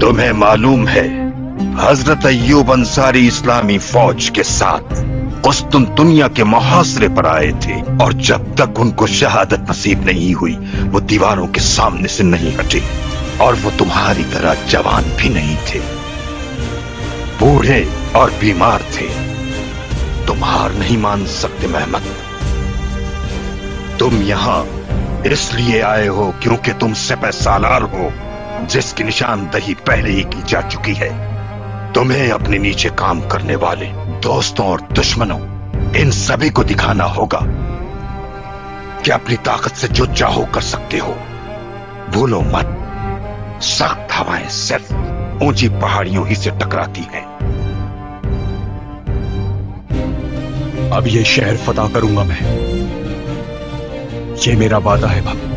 तुम्हें मालूम है, हज़रत अयूब अंसारी इस्लामी फौज के साथ कुस्तुन दुनिया के मुहासरे पर आए थे और जब तक उनको शहादत नसीब नहीं हुई, वो दीवारों के सामने से नहीं हटे और वो तुम्हारी तरह जवान भी नहीं थे। बूढ़े और बीमार थे। तुम हार नहीं मान सकते, मेहमद। तुम यहाँ इसलिए आए हो क्योंकि तुम सिपह सालार हो। जिसकी निशानदही पहले ही की जा चुकी है, तुम्हें अपने नीचे काम करने वाले दोस्तों और दुश्मनों, इन सभी को दिखाना होगा कि अपनी ताकत से जो चाहो कर सकते हो। भूलो मत। सख्त हवाएँ सिर्फ़ ऊँची पहाड़ियों ही से टकराती हैं। अब ये शहर फतह करूँगा मैं। ये मेरा वादा है बाबू